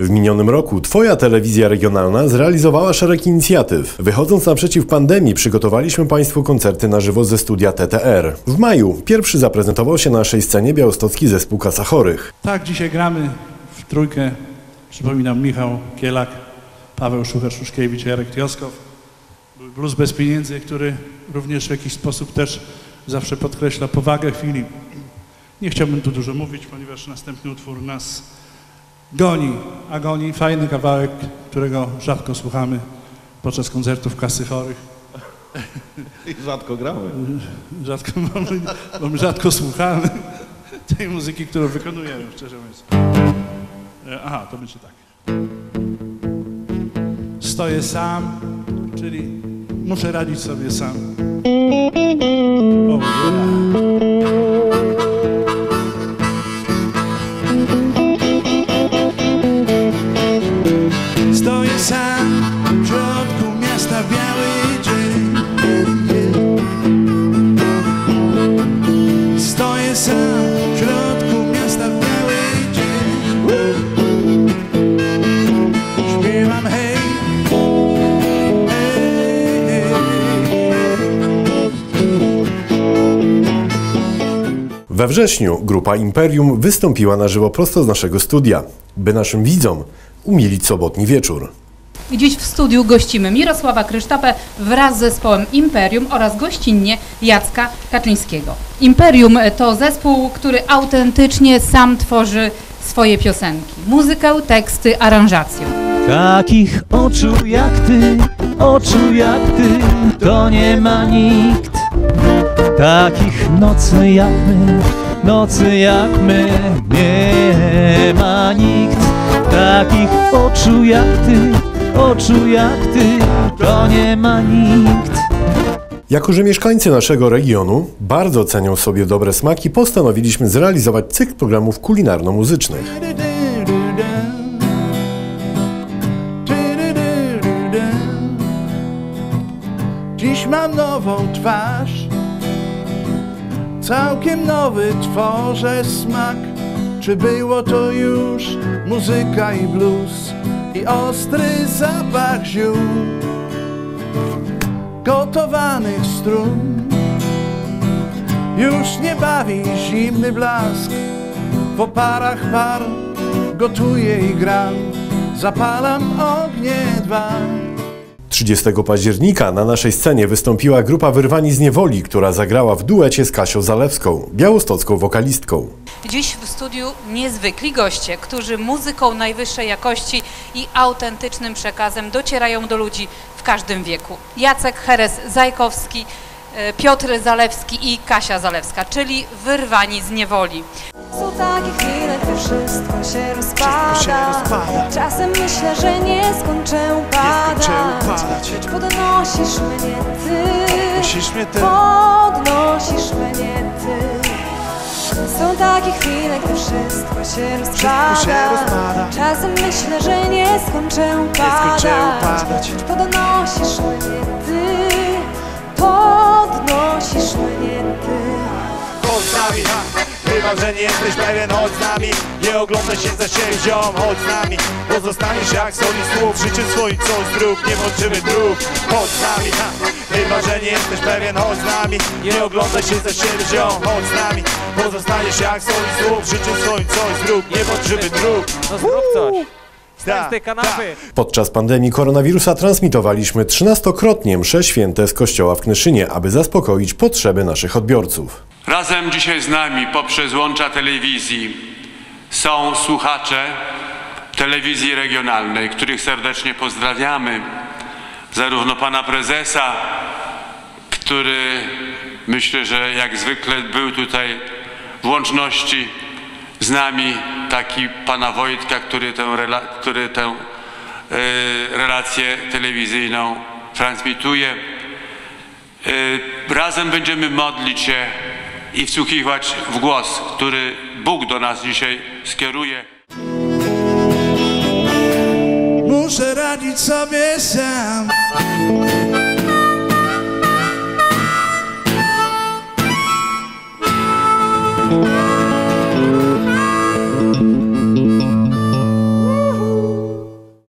W minionym roku Twoja telewizja regionalna zrealizowała szereg inicjatyw. Wychodząc naprzeciw pandemii, przygotowaliśmy Państwu koncerty na żywo ze studia TTR. W maju pierwszy zaprezentował się na naszej scenie białostocki zespół Kasa Chorych. Tak, dzisiaj gramy w trójkę. Przypominam Michał Kielak, Paweł Szucher-Szuszkiewicz, Jarek Tioskow. Był Blues bez pieniędzy, który również w jakiś sposób też zawsze podkreśla powagę chwili. Nie chciałbym tu dużo mówić, ponieważ następny utwór nas goni, a goni fajny kawałek, którego rzadko słuchamy podczas koncertów Kasy Chorych. I rzadko gramy. Rzadko mamy, mamy rzadko słuchamy tej muzyki, którą wykonujemy, szczerze mówiąc. E, Aha, to będzie tak. Stoję sam, czyli muszę radzić sobie sam. We wrześniu grupa Imperium wystąpiła na żywo prosto z naszego studia, by naszym widzom umilić sobotni wieczór. I Dziś w studiu gościmy Mirosława Krysztapę wraz z zespołem Imperium oraz gościnnie Jacka Kaczyńskiego. Imperium to zespół, który autentycznie sam tworzy swoje piosenki. Muzykę, teksty, aranżację. Takich oczu jak ty, oczu jak ty, to nie ma nikt. Takich nocy jak my, nocy jak my, nie ma nikt. Takich oczu jak ty, oczu jak ty, to nie ma nikt. Jako, że mieszkańcy naszego regionu bardzo cenią sobie dobre smaki, postanowiliśmy zrealizować cykl programów kulinarno-muzycznych. Dziś mam nową twarz, całkiem nowy tworzę smak. Czy było to już muzyka i blues i ostry zapach ziół, gotowanych strun? Już nie bawi zimny blask, w oparach par gotuję i gram, zapalam ognie dwa. 30 października na naszej scenie wystąpiła grupa Wyrwani z Niewoli, która zagrała w duecie z Kasią Zalewską, białostocką wokalistką. Dziś w studiu niezwykli goście, którzy muzyką najwyższej jakości i autentycznym przekazem docierają do ludzi w każdym wieku. Jacek Heres-Zajkowski, e, Piotr Zalewski i Kasia Zalewska, czyli Wyrwani z Niewoli. Są takie chwile, gdy wszystko się rozpada. Czasem myślę, że nie skończę. Lecz podnosisz mnie ty. Podnosisz mnie ty. Podnosisz mnie ty. Są takie chwile, gdy wszystko się rozpada. się rozpada. Czasem myślę, że nie skończę padać. skończę upadać. Podnosisz mnie ty. Podnosisz mnie ty. ha. Chyba, że nie jesteś pewien, chodź z nami Nie oglądaj się za siebie, ziom, chodź z nami Pozostaniesz jak soli słów Życie swoim coś zrób, nie włączymy dróg Chodź z nami, ha. Chyba, że nie jesteś pewien, chodź z nami Nie oglądaj się za siebie, ziom, chodź z nami Pozostaniesz jak soli słów Życie swoim coś zrób, nie włączymy dróg No zrób coś. Tak, Z tej kanapy. Podczas pandemii koronawirusa transmitowaliśmy 13-krotnie msze święte z kościoła w Knyszynie, aby zaspokoić potrzeby naszych odbiorców. Razem dzisiaj z nami poprzez łącza telewizji są słuchacze telewizji regionalnej, których serdecznie pozdrawiamy. Zarówno pana prezesa, który myślę, że jak zwykle był tutaj w łączności z nami, taki pana Wojtka, który tę, rela- który tę e, relację telewizyjną transmituje. Y, Razem będziemy modlić się i wsłuchiwać w głos, który Bóg do nas dzisiaj skieruje. Muszę radzić sobie sam.